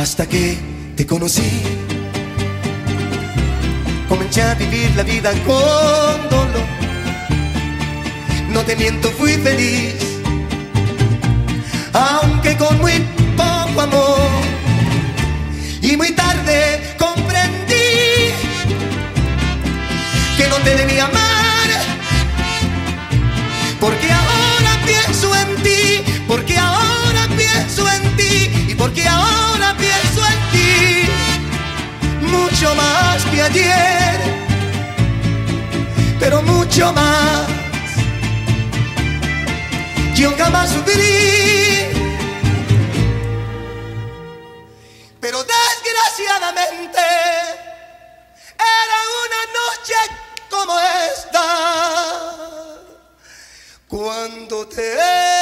hasta que te conocí. Comencé a vivir la vida con dolor. No te miento, fui feliz, aunque con muy poco amor. Y muy tarde comprendí que no te debía amar, porque ahora pienso en ti, porque ahora pero mucho más. Yo jamás sufrí, pero desgraciadamente era una noche como esta cuando te